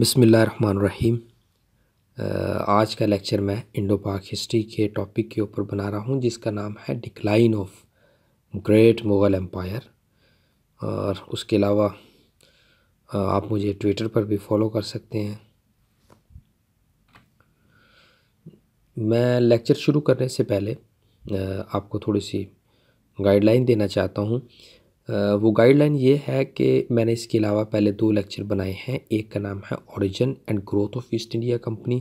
بسم اللہ الرحمن الرحیم۔ آج کا لیکچر میں انڈو پاک ہسٹری کے ٹاپک کے اوپر بنا رہا ہوں، جس کا نام ہے decline of great Mughal empire. اور اس کے علاوہ آپ مجھے ٹویٹر پر بھی فالو کر سکتے ہیں۔ میں لیکچر شروع کرنے سے پہلے آپ کو تھوڑی سی گائیڈ لائن دینا چاہتا ہوں۔ وہ گائیڈ لائن یہ ہے کہ میں نے اس کے علاوہ پہلے دو لیکچر بنائے ہیں۔ ایک کا نام ہے origin and growth of East India Company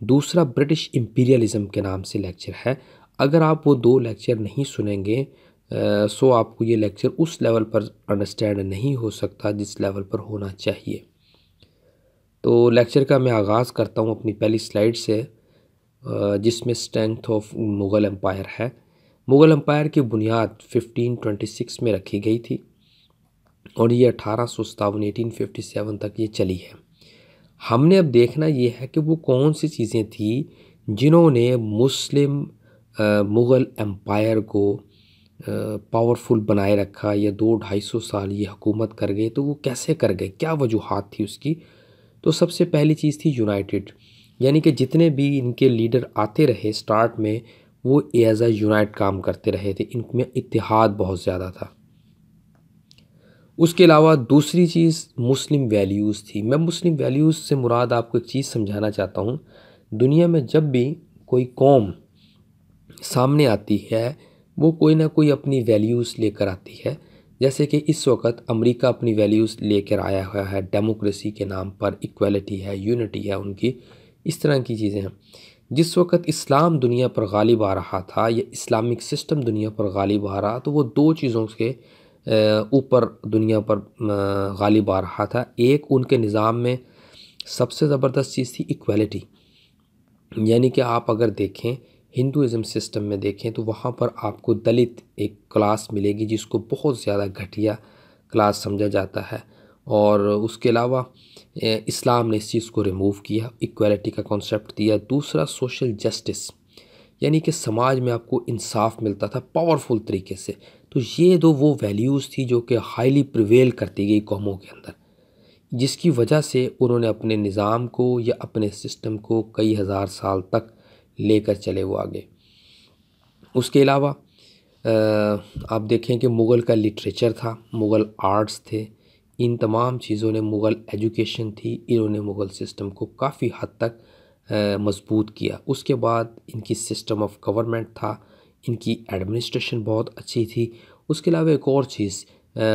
دوسرا برٹش امپیریلزم کے نام سے لیکچر ہے۔ اگر آپ وہ دو لیکچر نہیں سنیں گے سو آپ کو یہ لیکچر اس لیول پر انڈرسٹینڈ نہیں ہو سکتا جس لیول پر ہونا چاہیے۔ تو لیکچر کا میں آغاز کرتا ہوں اپنی پہلی سلائیڈ سے جس میں اسٹرینتھ آف مغل امپائر ہے۔ مغل امپائر کی بنیاد ففٹین ٹوئنٹی سکس میں رکھی گئی تھی اور یہ اٹھارہ سو ستاون ایٹین ففٹی سیون تک یہ چلی ہے۔ ہم نے اب دیکھنا یہ ہے کہ وہ کون سی چیزیں تھیں جنہوں نے مسلم مغل امپائر کو پاورفل بنائے رکھا یا دو ڈھائی سو سال یہ حکومت کر گئے تو وہ کیسے کر گئے؟ کیا وجوہات تھی اس کی؟ تو سب سے پہلی چیز تھی یونائٹڈ یعنی کہ جتنے بھی ان کے لیڈر آتے رہے سٹارٹ میں وہ ایز اے یونائٹ کام کرتے رہے تھے، ان میں اتحاد بہت زیادہ تھا۔ اس کے علاوہ دوسری چیز مسلم ویلیوز تھی۔ میں مسلم ویلیوز سے مراد آپ کو ایک چیز سمجھانا چاہتا ہوں۔ دنیا میں جب بھی کوئی قوم سامنے آتی ہے، وہ کوئی نہ کوئی اپنی ویلیوز لے کر آتی ہے۔ جیسے کہ اس وقت امریکہ اپنی ویلیوز لے کر آیا ہوا ہے۔ ڈیموکریسی کے نام پر ایکویلٹی ہے یونٹی ہے، ان کی اس طرح کی چیزیں ہیں۔ جس وقت اسلام دنیا پر غالب آ رہا تھا یا اسلامک سسٹم دنیا پر غالب آ رہا، تو وہ دو چیزوں کے اوپر دنیا پر غالب آ رہا تھا۔ ایک، ان کے نظام میں سب سے زبردست چیز تھی ایکویلٹی یعنی کہ آپ اگر دیکھیں ہندوازم سسٹم میں دیکھیں، تو وہاں پر آپ کو دلت ایک کلاس ملے گی جس کو بہت زیادہ گھٹیا کلاس سمجھا جاتا ہے۔ اور اس کے علاوہ اسلام نے اس چیز کو ریموو کیا ایکویلٹی کا کانسیپٹ دیا۔ دوسرا سوشل جسٹس یعنی کہ سماج میں آپ کو انصاف ملتا تھا پاورفل طریقے سے۔ تو یہ دو وہ ویلیوز تھی جو کہ ہائیلی پریویل کرتی گئی قوموں کے اندر۔ جس کی وجہ سے انہوں نے اپنے نظام کو یا اپنے سسٹم کو کئی ہزار سال تک لے کر چلے وہ آگے۔ اس کے علاوہ آپ دیکھیں کہ مغل کا لٹریچر تھا، مغل آرٹس تھے۔ ان تمام چیزوں نے مغل ایجوکیشن تھی، انہوں نے مغل سسٹم کو کافی حد تک مضبوط کیا۔ اس کے بعد ان کی سسٹم آف گورنمنٹ تھا، ان کی ایڈمنسٹریشن بہت اچھی تھی۔ اس کے علاوہ ایک اور چیز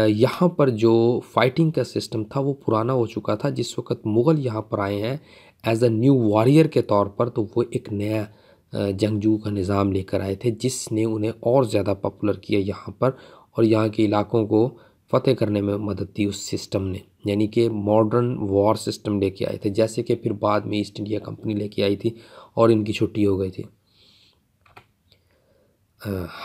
یہاں پر جو فائٹنگ کا سسٹم تھا، وہ پرانا ہو چکا تھا۔ جس وقت مغل یہاں پر آئے ہیں، ایز اے نیو وارئر کے طور پر تو وہ ایک نیا جنگجو کا نظام لے کر آئے تھے، جس نے انہیں اور زیادہ پاپولر کیا یہاں پر۔ اور یہاں کے علاقوں کو فتح کرنے میں مدد دی اس سسٹم نے یعنی کہ ماڈرن وار سسٹم لے کے آئے تھے جیسے کہ پھر بعد میں ایسٹ انڈیا کمپنی لے کے آئی تھی اور ان کی چھٹی ہو گئی تھی۔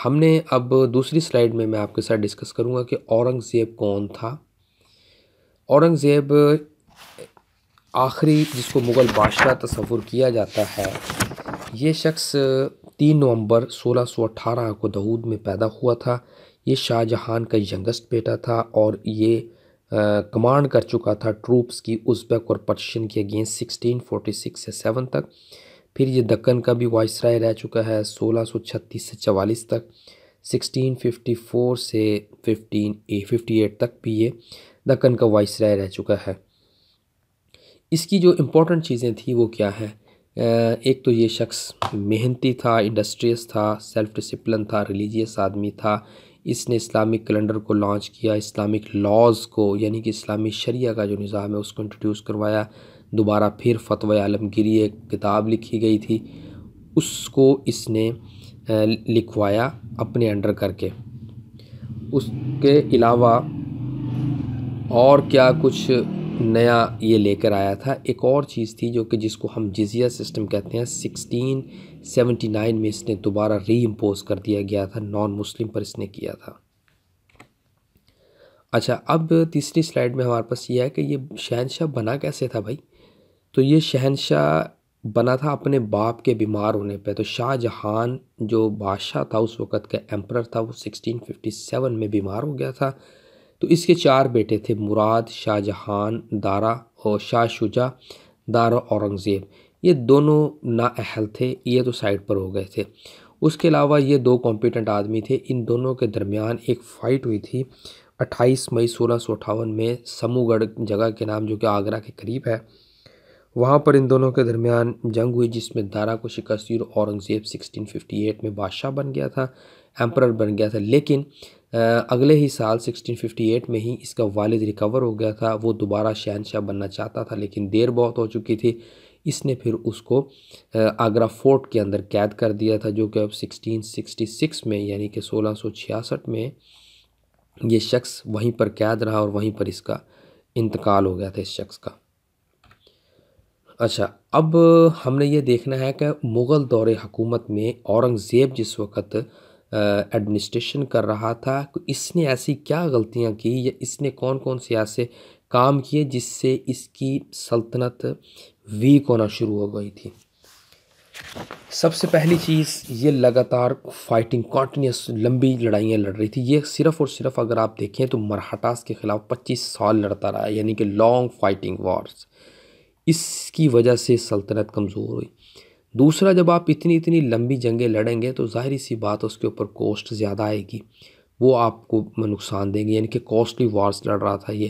ہم نے اب دوسری سلائیڈ میں میں آپ کے ساتھ ڈسکس کروں گا کہ اورنگ زیب کون تھا۔ اورنگ زیب آخری جس کو مغل بادشاہ تصور کیا جاتا ہے، یہ شخص تین نومبر سولہ سو اٹھارہ کو دہود میں پیدا ہوا تھا۔ یہ شاہ جہان کا ینگسٹ بیٹا تھا اور یہ کمانڈ کر چکا تھا ٹروپس کی ازبیک اور پرشین کے اگینسٹ سکسٹین فورٹی سکس سے سیون تک۔ پھر یہ دکن کا بھی وائس رائے رہ چکا ہے سولہ سو چھتیس سے چوالیس تک۔ سکسٹین ففٹی فور سے ففٹین، ففٹی ایٹ تک بھی یہ دکن کا وائس رائے رہ چکا ہے۔ اس کی جو امپورٹنٹ چیزیں تھیں وہ کیا ہے ایک تو یہ شخص محنتی تھا، انڈسٹریس تھا، سیلف ڈسپلن تھا، ریلیجیس آدمی تھا اس نے اسلامک کیلنڈر کو لانچ کیا، اسلامک لاز کو یعنی کہ اسلامی شریعہ کا جو نظام ہے، اس کو انٹروڈیوس کروایا۔ دوبارہ پھر فتوی عالمگیری ایک کتاب لکھی گئی تھی۔ اس کو اس نے لکھوایا اپنے انڈر کر کے۔ اس کے علاوہ اور کیا کچھ نیا یہ لے کر آیا تھا۔ ایک اور چیز تھی جو کہ جس کو ہم جزیہ سسٹم کہتے ہیں، سکسٹین سیونٹی نائن میں اس نے دوبارہ ری امپوز کر دیا گیا تھا، نان مسلم پر اس نے کیا تھا۔ اچھا اب تیسری سلائیڈ میں ہمارے پاس یہ ہے کہ یہ شہنشاہ بنا کیسے تھا بھائی؟ تو یہ شہنشاہ بنا تھا اپنے باپ کے بیمار ہونے پہ۔ تو شاہ جہان جو بادشاہ تھا اس وقت کا ایمپرر تھا، وہ سکسٹین ففٹی سیون میں بیمار ہو گیا تھا۔ تو اس کے چار بیٹے تھے، مراد، شاہ جہان، دارا اور شاہ شجا دارا اورنگزیب۔ یہ دونوں نااہل تھے، یہ تو سائڈ پر ہو گئے تھے۔ اس کے علاوہ یہ دو کمپیٹنٹ آدمی تھے۔ ان دونوں کے درمیان ایک فائٹ ہوئی تھی۔ اٹھائیس مئی سولہ سو اٹھاون میں سمو گڑھ جگہ کے نام جو کہ آگرہ کے قریب ہے، وہاں پر ان دونوں کے درمیان جنگ ہوئی، جس میں دارا کو شکست اور اورنگزیب سکسٹین ففٹی ایٹ میں بادشاہ بن گیا تھا ایمپرر بن گیا تھا۔ لیکن اگلے ہی سال سکسٹین ففٹی ایٹ میں ہی اس کا والد ریکور ہو گیا تھا۔ وہ دوبارہ شہنشاہ بننا چاہتا تھا، لیکن دیر بہت ہو چکی تھی۔ اس نے پھر اس کو آگرہ فورٹ کے اندر قید کر دیا تھا، جو کہ اب سکسٹین سکسٹی سکس میں یعنی کہ سولہ سو چھیاسٹھ میں یہ شخص وہیں پر قید رہا اور وہیں پر اس کا انتقال ہو گیا تھا، اس شخص کا۔ اچھا اب ہم نے یہ دیکھنا ہے کہ مغل دور حکومت میں اورنگزیب جس وقت ایڈمنسٹریشن کر رہا تھا اس نے ایسی کیا غلطیاں کی یا اس نے کون کون سے ایسے کام کیے جس سے اس کی سلطنت ویک ہونا شروع ہو گئی تھی؟ سب سے پہلی چیز یہ لگاتار فائٹنگ کانٹینیوس لمبی لڑائیاں لڑ رہی تھی۔ یہ صرف اور صرف اگر آپ دیکھیں تو مرہٹاس کے خلاف پچیس سال لڑتا رہا یعنی کہ لانگ فائٹنگ وارز اس کی وجہ سے سلطنت کمزور ہوئی۔ دوسرا، جب آپ اتنی اتنی لمبی جنگیں لڑیں گے تو ظاہری سی بات اس کے اوپر کوسٹ زیادہ آئے گی۔ وہ آپ کو نقصان دیں گے یعنی کہ کوسٹلی وارز لڑ رہا تھا یہ۔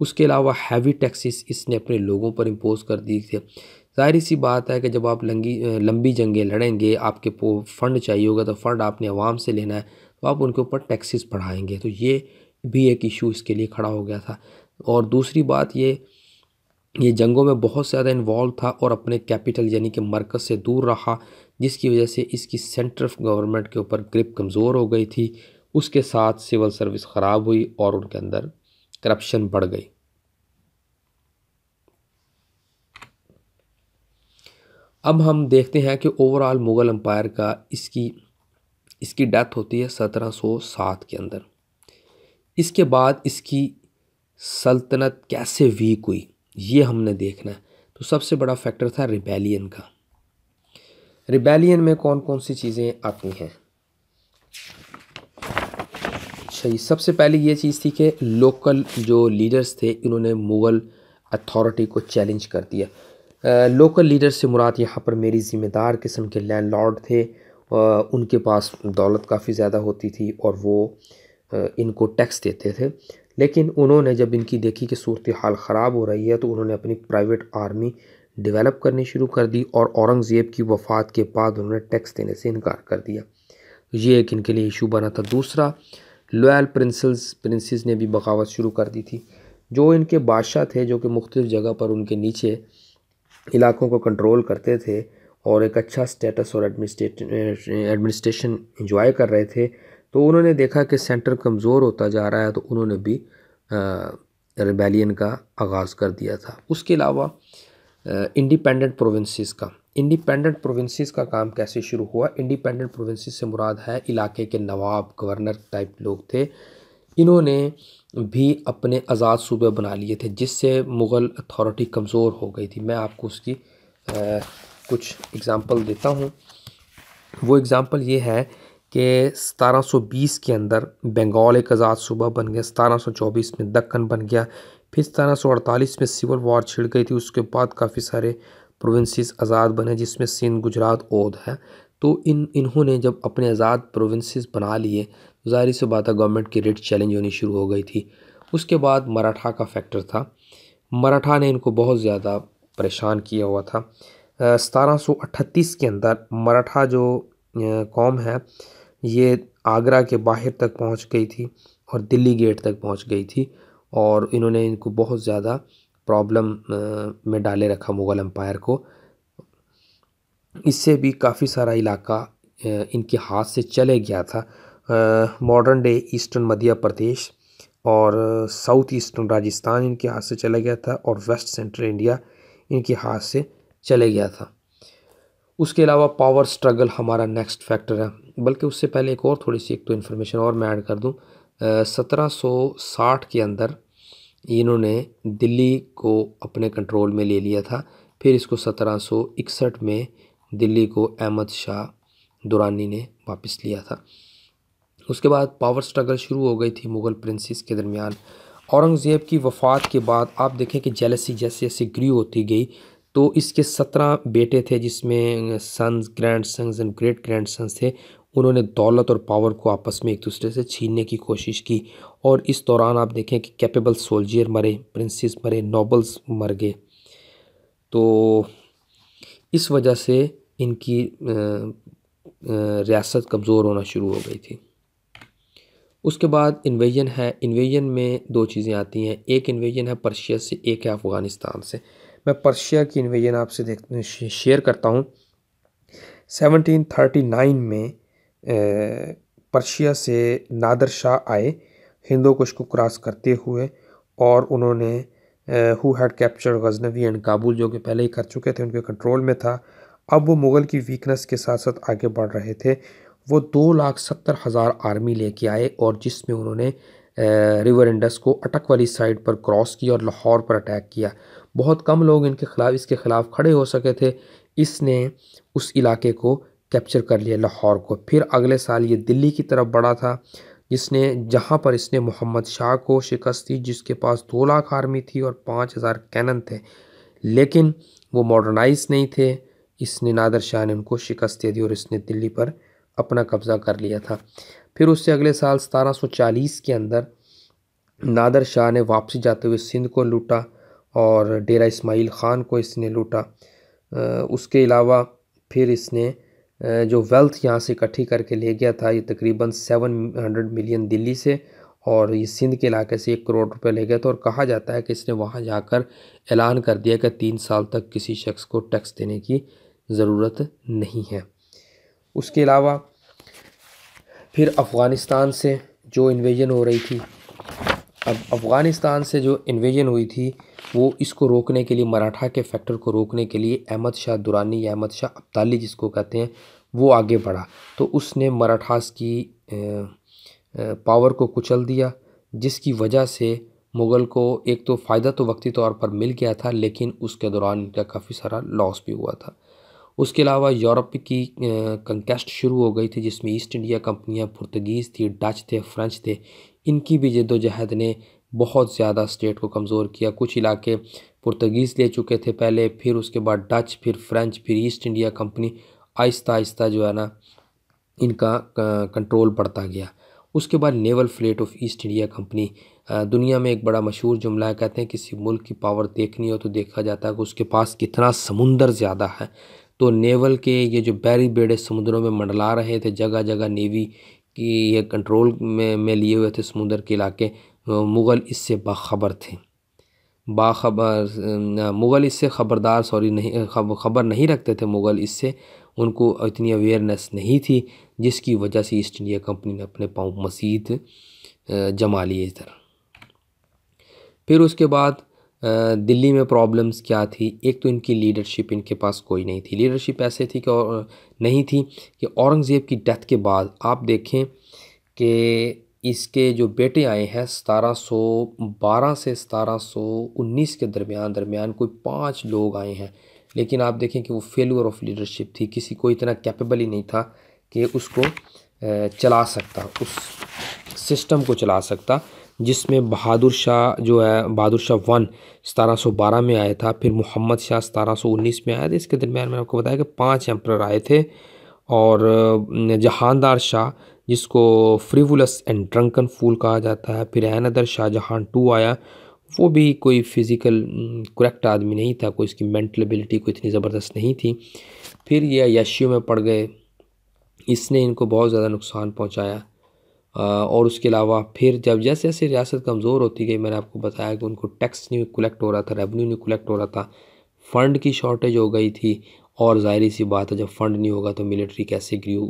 اس کے علاوہ ہیوی ٹیکسیس اس نے اپنے لوگوں پر امپوز کر دی تھے۔ ظاہری سی بات ہے کہ جب آپ لنگی، لمبی جنگیں لڑیں گے، آپ کے فنڈ چاہیے ہوگا تو فنڈ آپ نے عوام سے لینا ہے، تو آپ ان کے اوپر ٹیکسیز بڑھائیں گے۔ تو یہ بھی ایک ایشو اس کے لیے کھڑا ہو گیا تھا۔ اور دوسری بات یہ یہ جنگوں میں بہت زیادہ انوالو تھا اور اپنے کیپٹل یعنی کہ مرکز سے دور رہا، جس کی وجہ سے اس کی سینٹر گورنمنٹ کے اوپر گرپ کمزور ہو گئی تھی۔ اس کے ساتھ سول سروس خراب ہوئی اور ان کے اندر کرپشن بڑھ گئی۔ اب ہم دیکھتے ہیں کہ اوورال مغل امپائر کا اس کی اس کی ڈیتھ ہوتی ہے سترہ سو سات کے اندر۔ اس کے بعد اس کی سلطنت کیسے ویک ہوئی؟ یہ ہم نے دیکھنا ہے۔ تو سب سے بڑا فیکٹر تھا ریبیلین کا۔ ریبیلین میں کون کون سی چیزیں آتی ہیں؟ اچھا سب سے پہلے یہ چیز تھی کہ لوکل جو لیڈرز تھے، انہوں نے مغل اتھارٹی کو چیلنج کر دیا۔ لوکل لیڈر سے مراد یہاں پر میری ذمہ دار قسم کے لینڈ لارڈ تھے ان کے پاس دولت کافی زیادہ ہوتی تھی اور وہ ان کو ٹیکس دیتے تھے۔ لیکن انہوں نے جب ان کی دیکھی کہ صورتحال خراب ہو رہی ہے تو انہوں نے اپنی پرائیویٹ آرمی ڈیولپ کرنی شروع کر دی اور اورنگزیب کی وفات کے بعد انہوں نے ٹیکس دینے سے انکار کر دیا۔ یہ ایک ان کے لیے ایشو بنا تھا۔ دوسرا لویل پرنسلز پرنسز نے بھی بغاوت شروع کر دی تھی۔ جو ان کے بادشاہ تھے، جو کہ مختلف جگہ پر ان کے نیچے علاقوں کو کنٹرول کرتے تھے اور ایک اچھا سٹیٹس اور ایڈمنسٹریشن انجوائے کر رہے تھے تو انہوں نے دیکھا کہ سینٹر کمزور ہوتا جا رہا ہے تو انہوں نے بھی ریبیلین کا آغاز کر دیا تھا۔ اس کے علاوہ انڈیپینڈنٹ پروونسز کا۔ انڈیپینڈنٹ پروونسز کا کام کیسے شروع ہوا؟ انڈیپینڈنٹ پروونسز سے مراد ہے علاقے کے نواب گورنر ٹائپ لوگ تھے۔ انہوں نے بھی اپنے آزاد صوبے بنا لیے تھے، جس سے مغل اتھارٹی کمزور ہو گئی تھی۔ میں آپ کو اس کی کچھ اگزامپل دیتا ہوں۔ وہ اگزامپل یہ ہے کہ ستارہ سو بیس کے اندر بنگال ایک آزاد صوبہ بن گیا، ستارہ سو چوبیس میں دکن بن گیا، پھر ستارہ سو اڑتالیس میں سول وار چھڑ گئی تھی، اس کے بعد کافی سارے پروونسز آزاد بنے جس میں سندھ، گجرات، اودھ ہے تو ان، انہوں نے جب اپنے آزاد پروونسز بنا لیے ظاہری سے بات ہے گورنمنٹ کی ریٹ چیلنج ہونی شروع ہو گئی تھی۔ اس کے بعد مراٹھا کا فیکٹر تھا۔ مراٹھا نے ان کو بہت زیادہ پریشان کیا ہوا تھا۔ ستارہ سو اٹھتیس کے اندر مراٹھا جو قوم ہے، یہ آگرہ کے باہر تک پہنچ گئی تھی اور دلی گیٹ تک پہنچ گئی تھی اور انہوں نے ان کو بہت زیادہ پرابلم میں ڈالے رکھا مغل امپائر کو۔ اس سے بھی کافی سارا علاقہ ان کے ہاتھ سے چلے گیا تھا۔ Modern day eastern Madhya Pradesh اور ساؤتھ ایسٹرن راجستھان ان کے ہاتھ سے چلا گیا تھا اور ویسٹ سینٹرل انڈیا ان کے ہاتھ سے چلے گیا تھا۔ اس کے علاوہ پاور سٹرگل ہمارا نیکسٹ فیکٹر ہے۔ بلکہ اس سے پہلے ایک اور تھوڑی سی ایک تو انفارمیشن اور میں ایڈ کر دوں۔ سترہ سو ساٹھ کے اندر انہوں نے دلی کو اپنے کنٹرول میں لے لیا تھا۔ پھر اس کو سترہ سو اکسٹھ میں دلی کو احمد شاہ دورانی نے واپس لیا تھا۔ اس کے بعد پاور سٹرگل شروع ہو گئی تھی مغل پرنسز کے درمیان۔ اورنگزیب کی وفات کے بعد آپ دیکھیں کہ جیلسی جیسے جیسے گریو ہوتی گئی۔ تو اس کے سترہ بیٹے تھے جس میں sons grandsons and great grandsons تھے، انہوں نے دولت اور پاور کو آپس میں ایک دوسرے سے چھیننے کی کوشش کی۔ اور اس دوران آپ دیکھیں کہ کیپیبل سولجر مرے پرنسز مرے نوبلز مر گئے۔ تو اس وجہ سے ان کی ریاست کمزور ہونا شروع ہو گئی تھی۔ اس کے بعد انویژن ہے انویژن میں دو چیزیں آتی ہیں۔ ایک انویژن ہے پرشیا سے، ایک ہے افغانستان سے۔ میں پرشیا کی انویژن آپ سے دیکھ شیئر کرتا ہوں۔ سیونٹین تھرٹی نائن میں پرشیا سے نادر شاہ آئے، ہندو کش کو کراس کرتے ہوئے، اور انہوں نے who had capture Ghaznavi and Kabul جو کہ پہلے ہی کر چکے تھے، ان کے کنٹرول میں تھا۔ اب وہ مغل کی ویکنس کے ساتھ ساتھ آگے بڑھ رہے تھے۔ وہ دو لاکھ ستر ہزار آرمی لے کے آئے، اور جس میں انہوں نے ریور انڈس کو اٹک والی سائڈ پر کراس کیا اور لاہور پر اٹیک کیا۔ بہت کم لوگ ان کے خلاف، اس کے خلاف کھڑے ہو سکے تھے۔ اس نے اس علاقے کو کیپچر کر لیا، لاہور کو۔ پھر اگلے سال یہ دلی کی طرف بڑھا تھا، جس نے، جہاں پر اس نے محمد شاہ کو شکست دی، جس کے پاس دو لاکھ آرمی تھی اور پانچ ہزار کینن تھے۔ لیکن وہ ماڈرنائز نہیں تھے۔ اس نے نادر شاہ نے ان کو شکست دے دی اور اس نے دلی پر اپنا قبضہ کر لیا تھا۔ پھر اس سے اگلے سال ستارہ سو چالیس کے اندر نادر شاہ نے واپسی جاتے ہوئے سندھ کو لوٹا۔ اور ڈیرہ اسماعیل خان کو اس نے لوٹا۔ اس کے علاوہ پھر اس نے جو ویلتھ یہاں سے اکٹھی کر کے لے گیا تھا، یہ تقریباً سیون ہنڈریڈ ملین دلی سے، اور یہ سندھ کے علاقے سے ایک کروڑ روپے لے گیا تھا اور کہا جاتا ہے کہ اس نے وہاں جا کر اعلان کر دیا کہ تین سال تک کسی شخص کو ٹیکس دینے کی ضرورت نہیں ہے۔ اس کے علاوہ پھر افغانستان سے جو انویژن ہو رہی تھی اب افغانستان سے جو انویژن ہوئی تھی، وہ اس کو روکنے کے لیے، مراٹھا کے فیکٹر کو روکنے کے لیے احمد شاہ دورانی یا احمد شاہ ابدالی جس کو کہتے ہیں، وہ آگے بڑھا۔ تو اس نے مراٹھاس کی پاور کو کچل دیا، جس کی وجہ سے مغل کو ایک تو فائدہ تو وقتی طور پر مل گیا تھا، لیکن اس کے دوران ان کا کافی سارا لاس بھی ہوا تھا۔ اس کے علاوہ یورپ کی کنکیسٹ شروع ہو گئی تھی، جس میں ایسٹ انڈیا کمپنیاں پرتگیز تھی ڈچ تھے فرنچ تھے ان کی بھی جد و جہد نے بہت زیادہ اسٹیٹ کو کمزور کیا۔ کچھ علاقے پرتگیز لے چکے تھے پہلے، پھر اس کے بعد ڈچ، پھر فرنچ پھر ایسٹ انڈیا کمپنی۔ آہستہ آہستہ جو ہے نا، ان کا کنٹرول بڑھتا گیا۔ اس کے بعد naval fleet of East India Company. دنیا میں ایک بڑا مشہور جملہ ہے، کہتے ہیں کسی ملک کی پاور دیکھنی ہو تو دیکھا جاتا ہے کہ اس کے پاس کتنا سمندر زیادہ ہے۔ تو نیول کے یہ جو بیری بیڑے سمندروں میں منڈلا رہے تھے، جگہ جگہ نیوی کی یہ کنٹرول میں میں لیے ہوئے تھے سمندر کے علاقے، مغل اس سے باخبر تھے۔ باخبر، مغل اس سے خبردار، سوری، نہیں خبر نہیں رکھتے تھے مغل اس سے۔ ان کو اتنی اویئرنیس نہیں تھی، جس کی وجہ سے ایسٹ انڈیا کمپنی نے اپنے پاؤں مزید جما لیے ادھر۔ پھر اس کے بعد دلی میں پرابلمس کیا تھی؟ ایک تو ان کی لیڈرشپ ان کے پاس کوئی نہیں تھی۔ لیڈرشپ ایسے تھی کہ نہیں تھی کہ اورنگزیب کی ڈیتھ کے بعد آپ دیکھیں کہ اس کے جو بیٹے آئے ہیں ستارہ سو بارہ سے ستارہ سو انیس کے درمیان درمیان کوئی پانچ لوگ آئے ہیں۔ لیکن آپ دیکھیں کہ وہ فیلور آف لیڈرشپ تھی۔ کسی کو اتنا کیپیبل ہی نہیں تھا کہ اس کو چلا سکتا، اس سسٹم کو چلا سکتا۔ جس میں بہادر شاہ جو ہے، بہادر شاہ ون ستارہ سو بارہ میں آیا تھا، پھر محمد شاہ ستارہ سو انیس میں آیا تھا۔ اس کے درمیان میں نے آپ کو بتایا کہ پانچ ایمپرر آئے تھے اور جہاندار شاہ، جس کو فریولس اینڈ ڈرنکن فول کہا جاتا ہے۔ پھر ایندر شاہ جہاں ٹو آیا۔ وہ بھی کوئی فزیکل کریکٹ آدمی نہیں تھا۔ کوئی اس کی مینٹل ایبلٹی کوئی اتنی زبردست نہیں تھی۔ پھر یہ یشیوں میں پڑ گئے۔ اس نے ان کو بہت زیادہ نقصان پہنچایا۔ اور اس کے علاوہ پھر جب جیسے جیسے ریاست کمزور ہوتی گئی، میں نے آپ کو بتایا کہ ان کو ٹیکس نہیں کلیکٹ ہو رہا تھا ریونیو نہیں کلیکٹ ہو رہا تھا۔ فنڈ کی شارٹیج ہو گئی تھی۔ اور ظاہری سی بات ہے، جب فنڈ نہیں ہوگا تو ملٹری کیسے گریو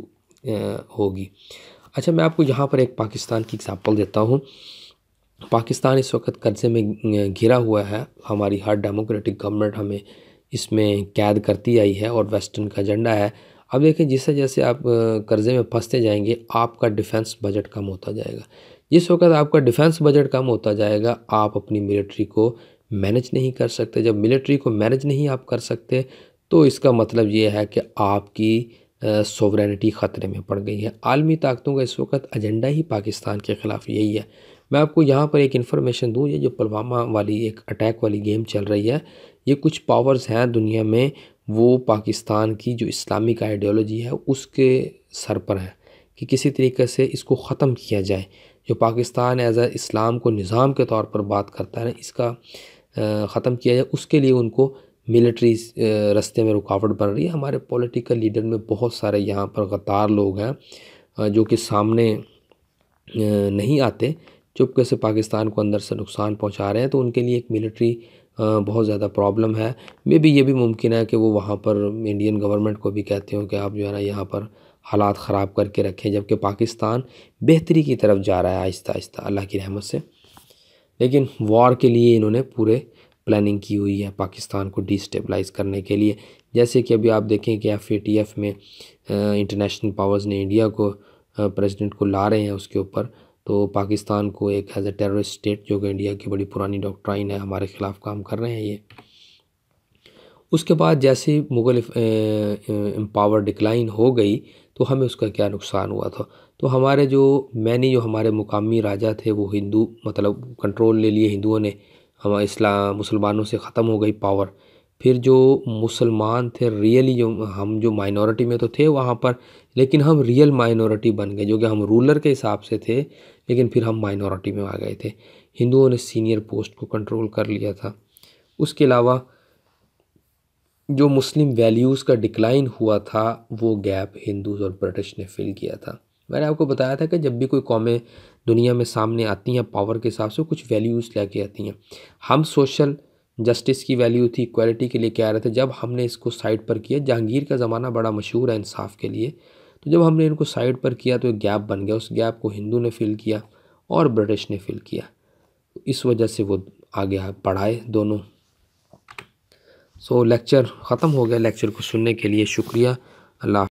ہوگی۔ اچھا میں آپ کو یہاں پر ایک پاکستان کی اگزامپل دیتا ہوں۔ پاکستان اس وقت قرضے میں گھرا ہوا ہے۔ ہماری ہر ڈیموکریٹک گورنمنٹ ہمیں اس میں قید کرتی آئی ہے اور ویسٹرن کا ایجنڈا ہے۔ اب دیکھیں جیسے جیسے آپ قرضے میں پھنستے جائیں گے، آپ کا ڈیفنس بجٹ کم ہوتا جائے گا۔ جس وقت آپ کا ڈیفنس بجٹ کم ہوتا جائے گا، آپ اپنی ملٹری کو مینج نہیں کر سکتے۔ جب ملٹری کو مینج نہیں آپ کر سکتے، تو اس کا مطلب یہ ہے کہ آپ کی سوورینٹی خطرے میں پڑ گئی ہے۔ عالمی طاقتوں کا اس وقت ایجنڈا ہی پاکستان کے خلاف یہی ہے۔ میں آپ کو یہاں پر ایک انفارمیشن دوں، یہ جو پلوامہ والی ایک اٹیک والی گیم چل رہی ہے، یہ کچھ پاورز ہیں دنیا میں، وہ پاکستان کی جو اسلامک آئیڈیالوجی ہے، اس کے سر پر ہیں کہ کسی طریقے سے اس کو ختم کیا جائے۔ جو پاکستان ایز اے اسلام کو نظام کے طور پر بات کرتا ہے، اس کا ختم کیا جائے، اس کے لیے ان کو ملٹری رستے میں رکاوٹ بن رہی ہے۔ ہمارے پولیٹیکل لیڈر میں بہت سارے یہاں پر غدار لوگ ہیں جو کہ سامنے نہیں آتے۔ چپکے سے پاکستان کو اندر سے نقصان پہنچا رہے ہیں، تو ان کے لیے ایک ملٹری بہت زیادہ پرابلم ہے۔ میں بھی یہ بھی ممکن ہے کہ وہ وہاں پر انڈین گورنمنٹ کو بھی کہتے ہوں کہ آپ جو ہے نا یہاں پر حالات خراب کر کے رکھیں، جبکہ پاکستان بہتری کی طرف جا رہا ہے آہستہ آہستہ، اللہ کی رحمت سے۔ لیکن وار کے لیے انہوں نے پورے پلاننگ کی ہوئی ہے پاکستان کو ڈی سٹیبلائز کرنے کے لیے۔ جیسے کہ ابھی آپ دیکھیں کہ ایف اے ٹی ایف میں انٹرنیشنل پاورز نے انڈیا کو پریزیڈنٹ کو لا رہے ہیں، اس کے اوپر تو پاکستان کو ایک ایز اے ٹیررسٹ اسٹیٹ جو کہ انڈیا کی بڑی پرانی ڈاکٹرائن ہے، ہمارے خلاف کام کر رہے ہیں یہ۔ اس کے بعد جیسے مغل امپاور ڈکلائن ہو گئی تو ہمیں اس کا کیا نقصان ہوا تھا۔ تو ہمارے جو مینی جو ہمارے مقامی راجہ تھے، وہ ہندو مطلب کنٹرول لے لیے ہندوؤں نے۔ ہمارے اسلام، مسلمانوں سے ختم ہو گئی پاور پھر جو مسلمان تھے ریئلی جو ہم جو مائنورٹی میں تو تھے وہاں پر، لیکن ہم ریئل مائنورٹی بن گئے، جو کہ ہم رولر کے حساب سے تھے۔ لیکن پھر ہم مائنورٹی میں آ گئے تھے۔ ہندوؤں نے سینئر پوسٹ کو کنٹرول کر لیا تھا۔ اس کے علاوہ جو مسلم ویلیوز کا ڈکلائن ہوا تھا، وہ گیپ ہندوز اور برٹش نے فل کیا تھا۔ میں نے آپ کو بتایا تھا کہ جب بھی کوئی قومیں دنیا میں سامنے آتی ہیں پاور کے حساب سے کچھ ویلیوز لے کے آتی ہیں۔ ہم سوشل جسٹس کی ویلیو تھی ایکویلٹی کے لیے کہہ رہے تھے۔ جب ہم نے اس کو سائڈ پر کیا، جہانگیر کا زمانہ بڑا مشہور ہے انصاف کے لیے۔ تو جب ہم نے ان کو سائڈ پر کیا تو ایک گیپ بن گیا، اس گیپ کو ہندو نے فل کیا اور برٹش نے فل کیا۔ اس وجہ سے وہ آگے پڑھائے دونوں۔ سو لیکچر ختم ہو گیا لیکچر کو سننے کے لیے شکریہ۔ اللہ